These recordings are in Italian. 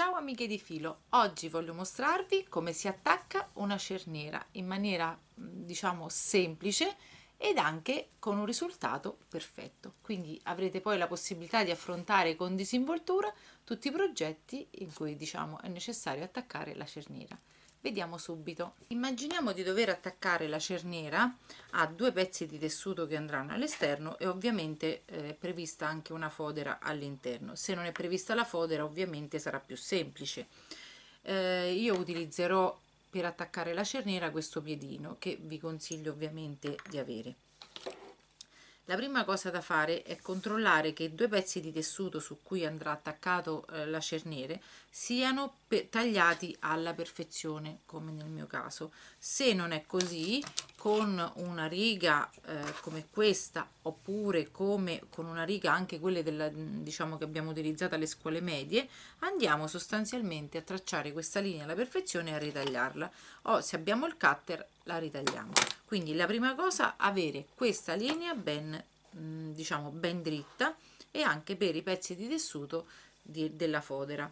Ciao amiche di filo, oggi voglio mostrarvi come si attacca una cerniera in maniera diciamo semplice ed anche con un risultato perfetto. Quindi avrete poi la possibilità di affrontare con disinvoltura tutti i progetti in cui diciamo è necessario attaccare la cerniera. Vediamo subito. Immaginiamo di dover attaccare la cerniera a due pezzi di tessuto che andranno all'esterno e ovviamente eh, è prevista anche una fodera all'interno. Se non è prevista la fodera ovviamente sarà più semplice. Eh, io utilizzerò per attaccare la cerniera questo piedino che vi consiglio ovviamente di avere la prima cosa da fare è controllare che i due pezzi di tessuto su cui andrà attaccato eh, la cerniere siano tagliati alla perfezione come nel mio caso. Se non è così con una riga eh, come questa oppure come con una riga anche quelle della, diciamo che abbiamo utilizzato alle scuole medie andiamo sostanzialmente a tracciare questa linea alla perfezione e a ritagliarla. O se abbiamo il cutter la ritagliamo. Quindi la prima cosa avere questa linea ben mm, diciamo ben dritta e anche per i pezzi di tessuto di, della fodera.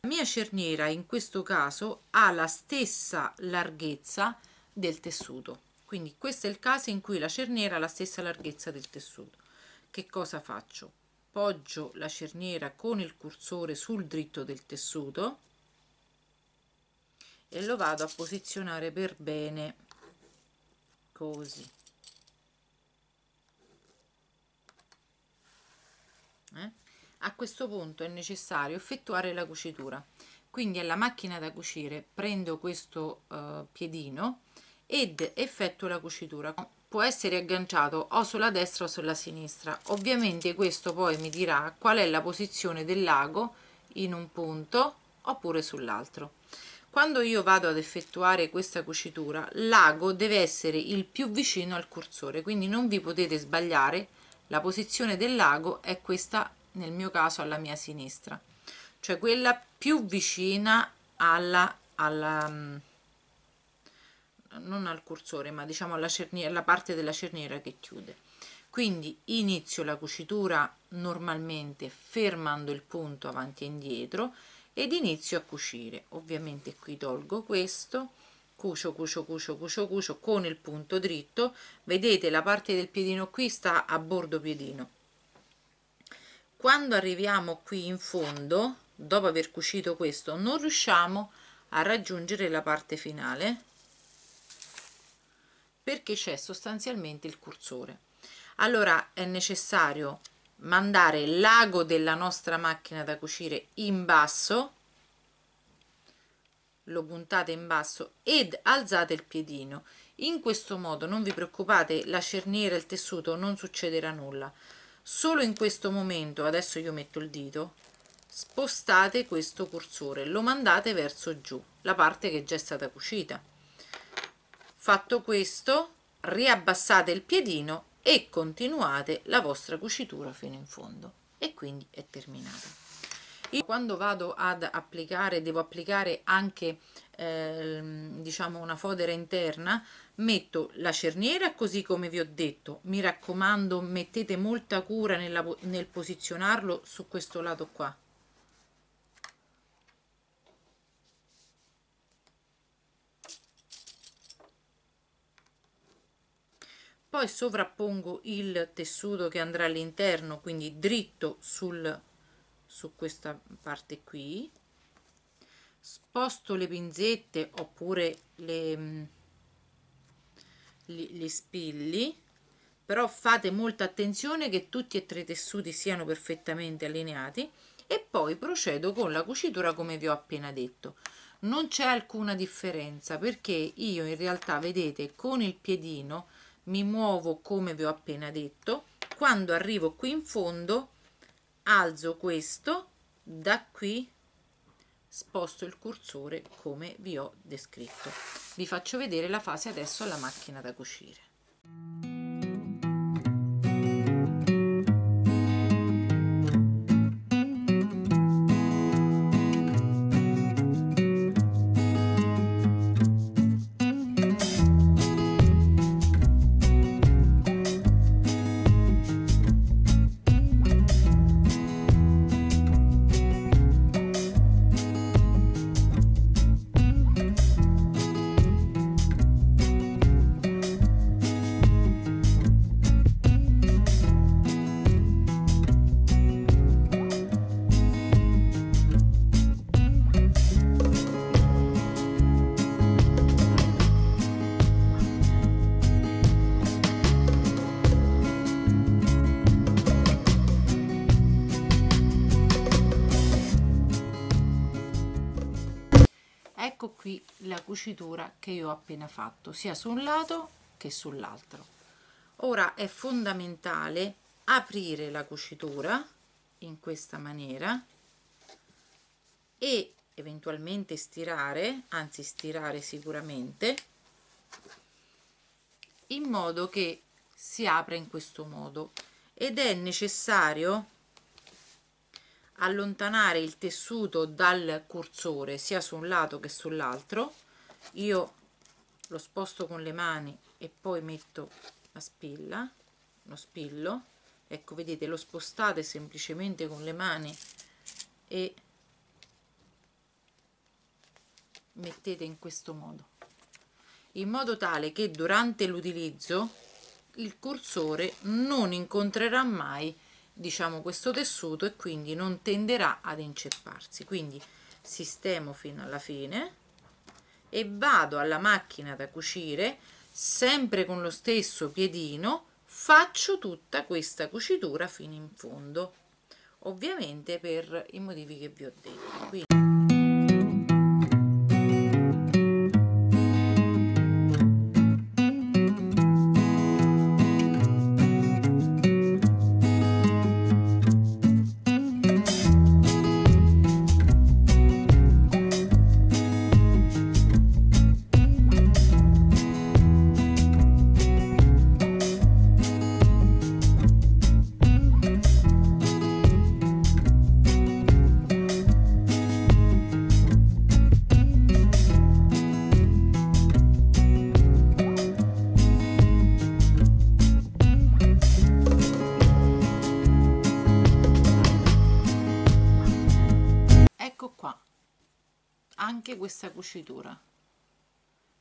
La mia cerniera in questo caso ha la stessa larghezza del tessuto quindi questo è il caso in cui la cerniera ha la stessa larghezza del tessuto. Che cosa faccio? Poggio la cerniera con il cursore sul dritto del tessuto e lo vado a posizionare per bene. Così. Eh? a questo punto è necessario effettuare la cucitura. Quindi alla macchina da cucire. Prendo questo uh, piedino ed effettuo la cucitura. Può essere agganciato o sulla destra o sulla sinistra. Ovviamente questo poi mi dirà qual è la posizione del lago in un punto oppure sull'altro. Quando io vado ad effettuare questa cucitura l'ago deve essere il più vicino al cursore quindi non vi potete sbagliare. La posizione del lago è questa nel mio caso alla mia sinistra cioè quella più vicina alla, alla mm, non al cursore ma diciamo alla, cerniera, alla parte della cerniera che chiude. Quindi inizio la cucitura normalmente fermando il punto avanti e indietro ed inizio a cucire. Ovviamente qui tolgo questo cucio cucio cucio cucio cucio con il punto dritto. Vedete la parte del piedino qui sta a bordo piedino. Quando arriviamo qui in fondo dopo aver cucito questo non riusciamo a raggiungere la parte finale perché c'è sostanzialmente il cursore. Allora è necessario mandare l'ago della nostra macchina da cucire in basso lo puntate in basso ed alzate il piedino. In questo modo non vi preoccupate la cerniera il tessuto non succederà nulla. Solo in questo momento adesso io metto il dito spostate questo cursore lo mandate verso giù la parte che già è stata cucita fatto questo riabbassate il piedino e continuate la vostra cucitura fino in fondo. E quindi è terminata. Io quando vado ad applicare devo applicare anche eh, diciamo una fodera interna metto la cerniera così come vi ho detto. Mi raccomando mettete molta cura nella, nel posizionarlo su questo lato qua poi sovrappongo il tessuto che andrà all'interno quindi dritto sul, su questa parte qui. Sposto le pinzette oppure le, le, le spilli. Però fate molta attenzione che tutti e tre i tessuti siano perfettamente allineati. E poi procedo con la cucitura come vi ho appena detto. Non c'è alcuna differenza perché io in realtà vedete con il piedino mi muovo come vi ho appena detto quando arrivo qui in fondo alzo questo da qui sposto il cursore come vi ho descritto. Vi faccio vedere la fase adesso alla macchina da cucire ecco qui la cucitura che io ho appena fatto sia su un lato che sull'altro. Ora è fondamentale aprire la cucitura in questa maniera e eventualmente stirare anzi stirare sicuramente in modo che si apre in questo modo. Ed è necessario allontanare il tessuto dal cursore sia su un lato che sull'altro. Io lo sposto con le mani e poi metto la spilla lo spillo. Ecco vedete lo spostate semplicemente con le mani e mettete in questo modo. In modo tale che durante l'utilizzo il cursore non incontrerà mai diciamo questo tessuto e quindi non tenderà ad incepparsi. Quindi sistemo fino alla fine e vado alla macchina da cucire sempre con lo stesso piedino faccio tutta questa cucitura fino in fondo ovviamente per i motivi che vi ho detto. Quindi anche questa cucitura.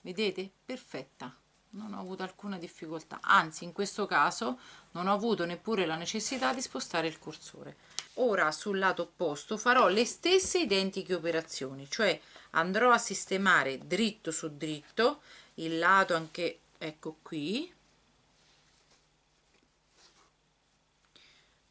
Vedete? Perfetta. Non ho avuto alcuna difficoltà. Anzi in questo caso non ho avuto neppure la necessità di spostare il cursore. Ora sul lato opposto farò le stesse identiche operazioni cioè andrò a sistemare dritto su dritto il lato anche ecco qui.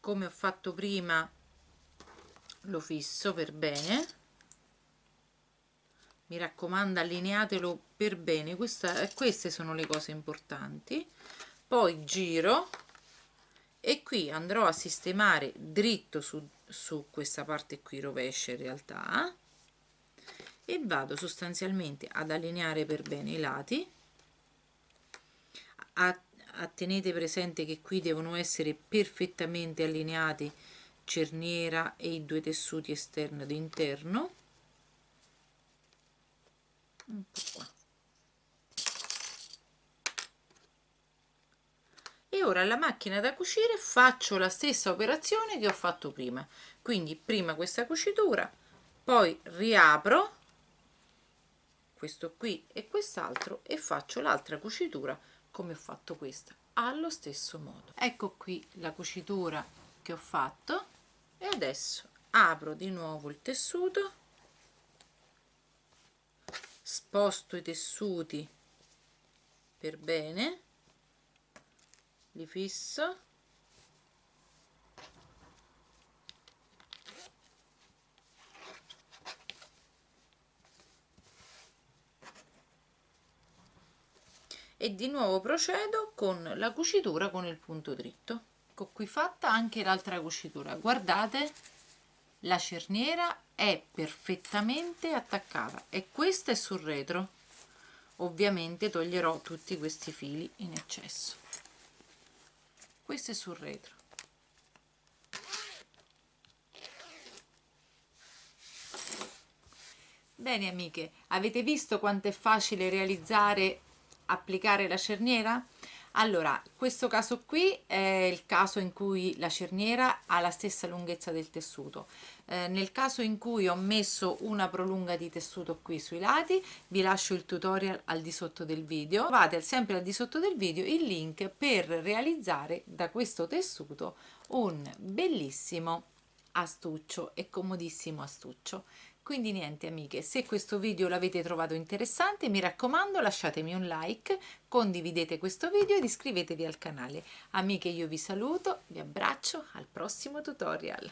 Come ho fatto prima lo fisso per bene mi raccomando allineatelo per bene. Questa, queste sono le cose importanti. Poi giro e qui andrò a sistemare dritto su, su questa parte qui rovescia in realtà e vado sostanzialmente ad allineare per bene i lati. A, a tenete presente che qui devono essere perfettamente allineati cerniera e i due tessuti esterno ed interno un po' qua e ora alla macchina da cucire faccio la stessa operazione che ho fatto prima. Quindi prima questa cucitura poi riapro questo qui e quest'altro e faccio l'altra cucitura come ho fatto questa allo stesso modo. Ecco qui la cucitura che ho fatto e adesso apro di nuovo il tessuto sposto i tessuti per bene li fisso e di nuovo procedo con la cucitura con il punto dritto. Ecco qui fatta anche l'altra cucitura. Guardate la cerniera è perfettamente attaccata e questa è sul retro. Ovviamente toglierò tutti questi fili in eccesso. Questo è sul retro. Bene amiche avete visto quanto è facile realizzare applicare la cerniera allora questo caso qui è il caso in cui la cerniera ha la stessa lunghezza del tessuto. Eh, nel caso in cui ho messo una prolunga di tessuto qui sui lati vi lascio il tutorial al di sotto del video. Trovate sempre al di sotto del video il link per realizzare da questo tessuto un bellissimo astuccio e comodissimo astuccio quindi niente amiche, se questo video l'avete trovato interessante mi raccomando lasciatemi un like, condividete questo video ed iscrivetevi al canale. Amiche io vi saluto, vi abbraccio, al prossimo tutorial.